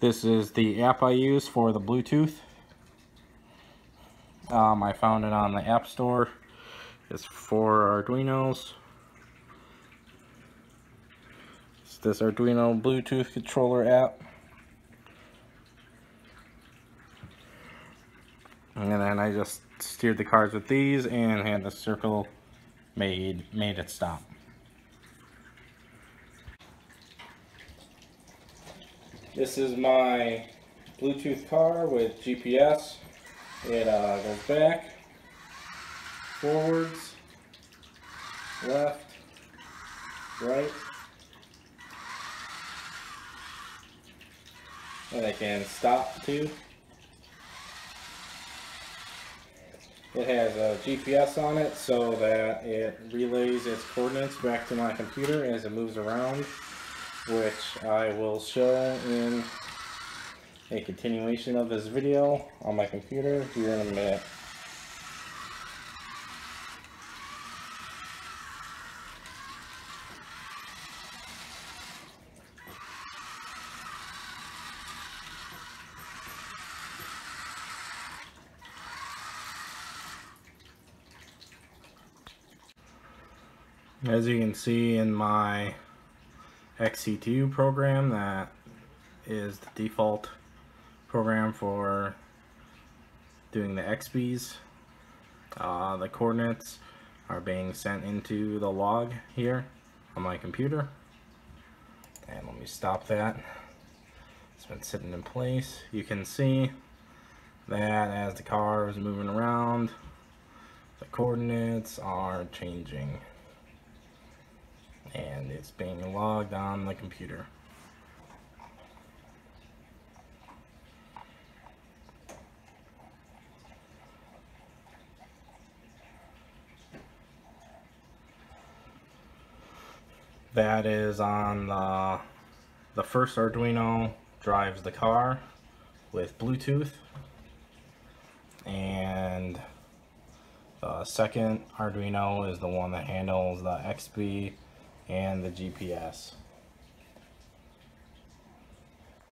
This is the app I use for the Bluetooth. Um, I found it on the App Store. It's for Arduinos. It's this Arduino Bluetooth controller app. And then I just steered the cars with these and had the circle made made it stop. This is my Bluetooth car with GPS. It uh, goes back, forwards, left, right. And I can stop too. It has a GPS on it so that it relays its coordinates back to my computer as it moves around which I will show in a continuation of this video on my computer here in a minute. As you can see in my XCTU program that is the default program for doing the XBees. Uh, the coordinates are being sent into the log here on my computer. And let me stop that. It's been sitting in place. You can see that as the car is moving around, the coordinates are changing and it's being logged on the computer. That is on the, the first Arduino drives the car with Bluetooth and the second Arduino is the one that handles the XBee and the GPS.